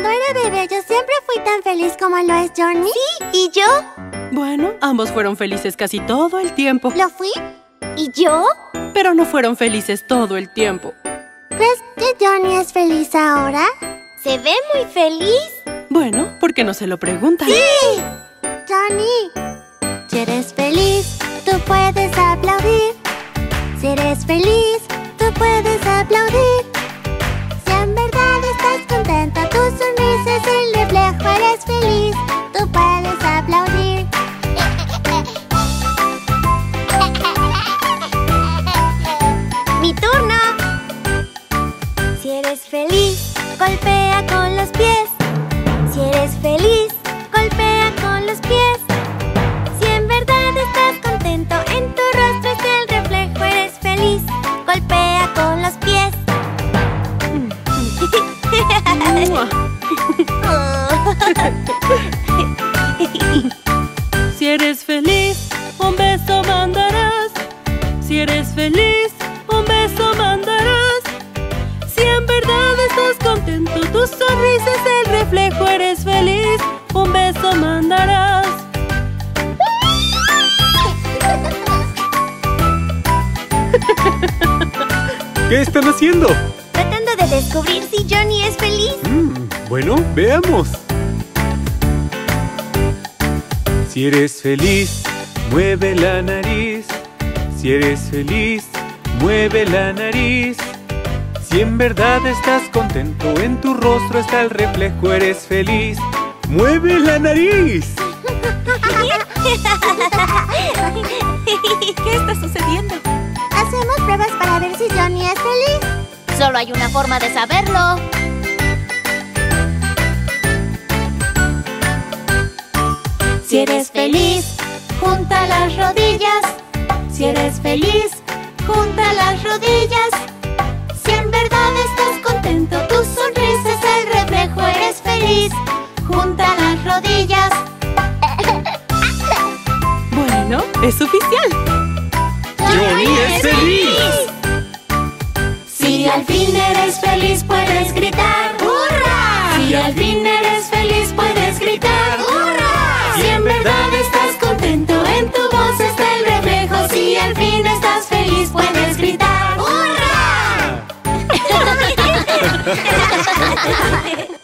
Cuando era bebé yo siempre fui tan feliz como lo es Johnny. Sí, ¿y yo? Bueno, ambos fueron felices casi todo el tiempo. ¿Lo fui? ¿Y yo? Pero no fueron felices todo el tiempo. ¿Crees que Johnny es feliz ahora? Se ve muy feliz. Bueno, ¿por qué no se lo preguntan? ¡Sí! Johnny, si eres feliz, tú puedes aplaudir. Si eres feliz, tú puedes aplaudir. Golpea con los pies. Si eres feliz, golpea con los pies. Si en verdad estás contento, en tu rostro es el reflejo, eres feliz. Golpea con los pies. Si eres feliz, un beso mandarás. Si eres feliz, estás contento, tu sonrisa es el reflejo, eres feliz, un beso mandarás. ¿Qué están haciendo? Tratando de descubrir si Johnny es feliz. Mm, bueno, veamos. Si eres feliz, mueve la nariz. Si eres feliz, mueve la nariz. Si en verdad estás contento, en tu rostro está el reflejo, eres feliz. ¡Mueve la nariz! ¿Qué está sucediendo? Hacemos pruebas para ver si Johnny es feliz. Solo hay una forma de saberlo. Si eres feliz, junta las rodillas. Si eres feliz, junta las rodillas. Es oficial. ¡Johnny es feliz! Si al fin eres feliz, puedes gritar ¡Hurra! Si al fin eres feliz, puedes gritar ¡Hurra! Si en verdad estás contento, en tu voz está el reflejo. Si al fin estás feliz, puedes gritar ¡Hurra!